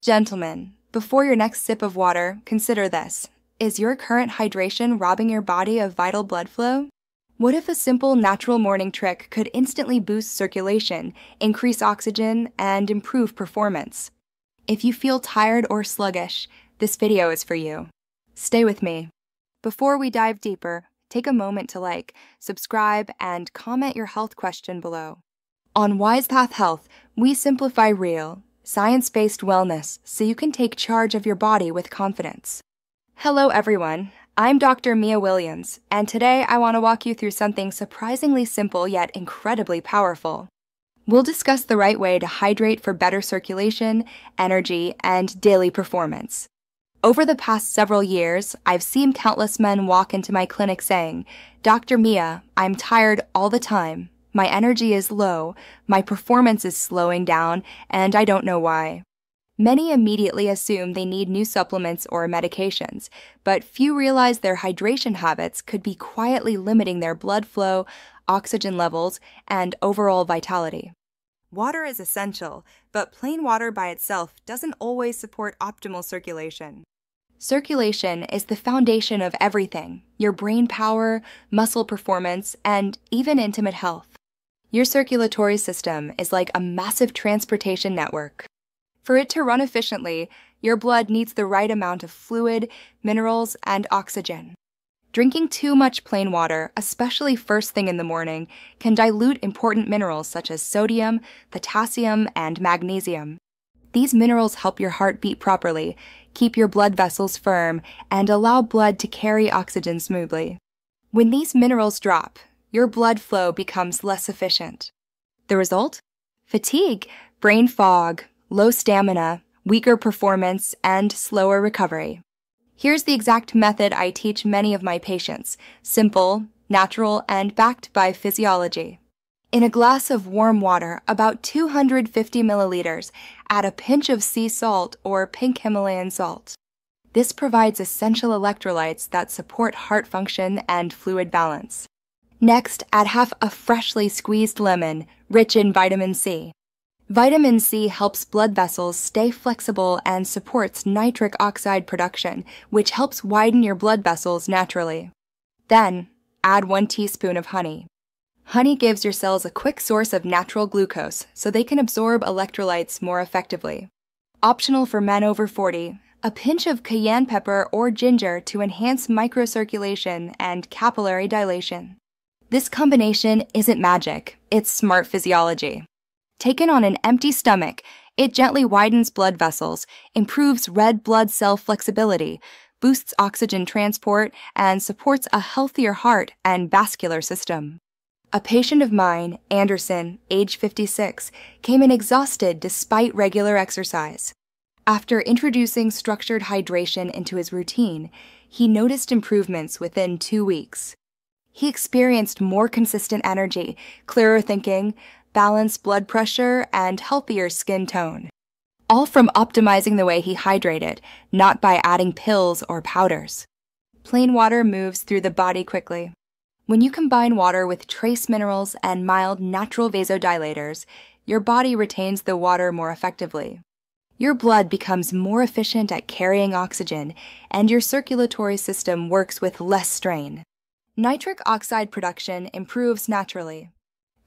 Gentlemen, before your next sip of water, consider this. Is your current hydration robbing your body of vital blood flow? What if a simple natural morning trick could instantly boost circulation, increase oxygen, and improve performance? If you feel tired or sluggish, this video is for you. Stay with me. Before we dive deeper, take a moment to like, subscribe, and comment your health question below. On WisePath Health, we simplify real, science based wellness so you can take charge of your body with confidence. Hello, everyone. I'm Dr. Mia Williams, and today I want to walk you through something surprisingly simple yet incredibly powerful. We'll discuss the right way to hydrate for better circulation, energy, and daily performance. Over the past several years, I've seen countless men walk into my clinic saying, Dr. Mia, I'm tired all the time. My energy is low, my performance is slowing down, and I don't know why. Many immediately assume they need new supplements or medications, but few realize their hydration habits could be quietly limiting their blood flow, oxygen levels, and overall vitality. Water is essential, but plain water by itself doesn't always support optimal circulation. Circulation is the foundation of everything your brain power, muscle performance, and even intimate health. Your circulatory system is like a massive transportation network. For it to run efficiently, your blood needs the right amount of fluid, minerals, and oxygen. Drinking too much plain water, especially first thing in the morning, can dilute important minerals such as sodium, potassium, and magnesium. These minerals help your heart beat properly, keep your blood vessels firm, and allow blood to carry oxygen smoothly. When these minerals drop, your blood flow becomes less efficient. The result? Fatigue, brain fog, low stamina, weaker performance, and slower recovery. Here's the exact method I teach many of my patients simple, natural, and backed by physiology. In a glass of warm water, about 250 milliliters, add a pinch of sea salt or pink Himalayan salt. This provides essential electrolytes that support heart function and fluid balance. Next, add half a freshly squeezed lemon, rich in vitamin C. Vitamin C helps blood vessels stay flexible and supports nitric oxide production, which helps widen your blood vessels naturally. Then, add one teaspoon of honey. Honey gives your cells a quick source of natural glucose so they can absorb electrolytes more effectively. Optional for men over 40, a pinch of cayenne pepper or ginger to enhance microcirculation and capillary dilation. This combination isn't magic, it's smart physiology. Taken on an empty stomach, it gently widens blood vessels, improves red blood cell flexibility, boosts oxygen transport, and supports a healthier heart and vascular system. A patient of mine, Anderson, age 56, came in exhausted despite regular exercise. After introducing structured hydration into his routine, he noticed improvements within two weeks he experienced more consistent energy, clearer thinking, balanced blood pressure, and healthier skin tone. All from optimizing the way he hydrated, not by adding pills or powders. Plain water moves through the body quickly. When you combine water with trace minerals and mild natural vasodilators, your body retains the water more effectively. Your blood becomes more efficient at carrying oxygen, and your circulatory system works with less strain. Nitric oxide production improves naturally.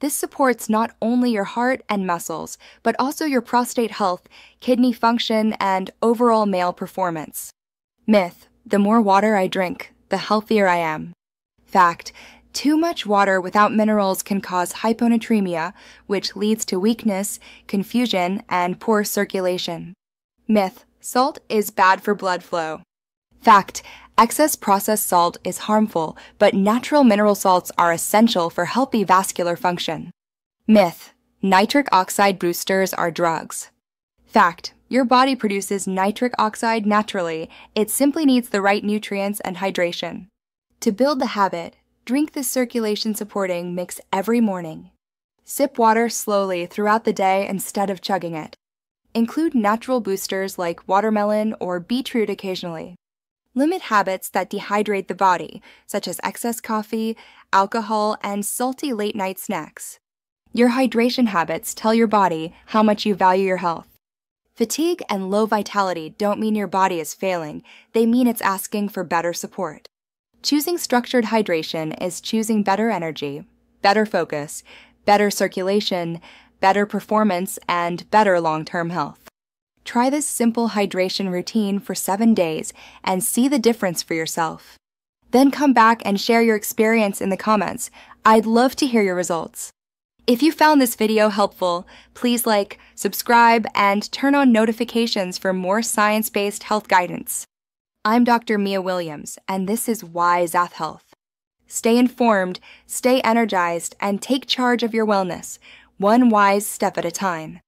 This supports not only your heart and muscles, but also your prostate health, kidney function, and overall male performance. Myth the more water I drink, the healthier I am. Fact too much water without minerals can cause hyponatremia, which leads to weakness, confusion, and poor circulation. Myth salt is bad for blood flow. Fact Excess processed salt is harmful, but natural mineral salts are essential for healthy vascular function. Myth Nitric oxide boosters are drugs. Fact Your body produces nitric oxide naturally, it simply needs the right nutrients and hydration. To build the habit, drink the circulation supporting mix every morning. Sip water slowly throughout the day instead of chugging it. Include natural boosters like watermelon or beetroot occasionally. Limit habits that dehydrate the body, such as excess coffee, alcohol, and salty late night snacks. Your hydration habits tell your body how much you value your health. Fatigue and low vitality don't mean your body is failing, they mean it's asking for better support. Choosing structured hydration is choosing better energy, better focus, better circulation, better performance, and better long term health. Try this simple hydration routine for seven days and see the difference for yourself. Then come back and share your experience in the comments. I'd love to hear your results. If you found this video helpful, please like, subscribe, and turn on notifications for more science based health guidance. I'm Dr. Mia Williams, and this is WisePath Health. Stay informed, stay energized, and take charge of your wellness, one wise step at a time.